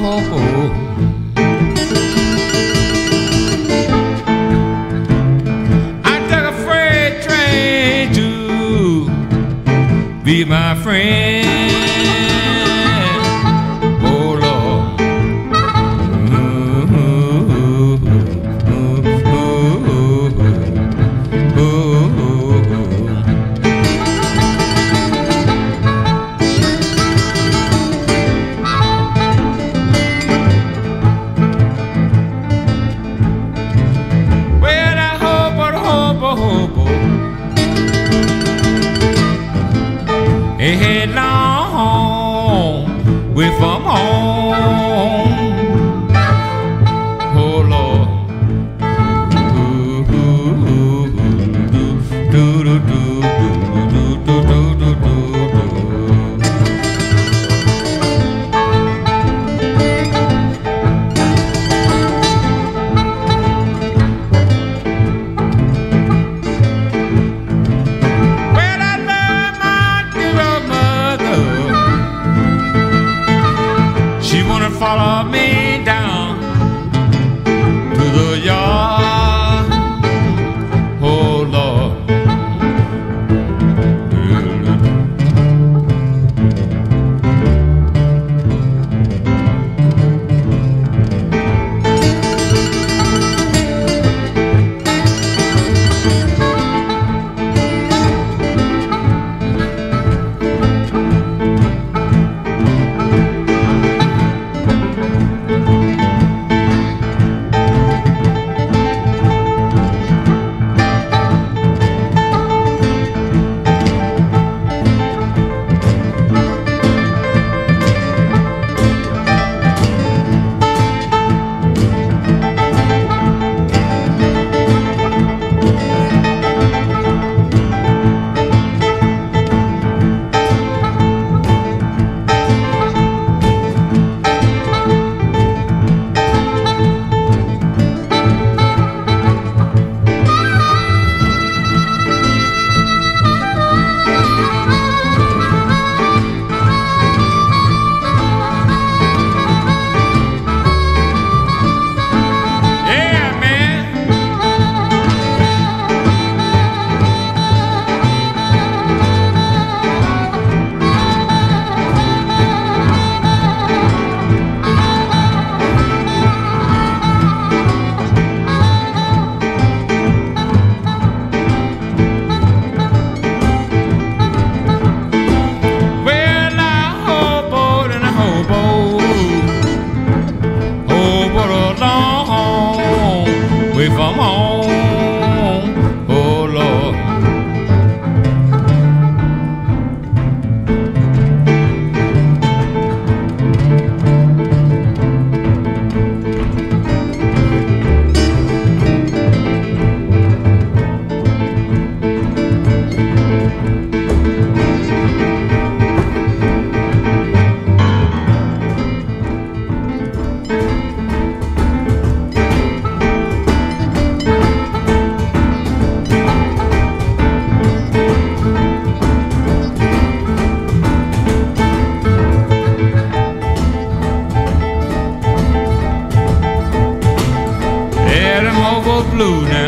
home. I took a freight train to be my friend. away from home. Oh Lord. Do, do, do. follow me. blue now.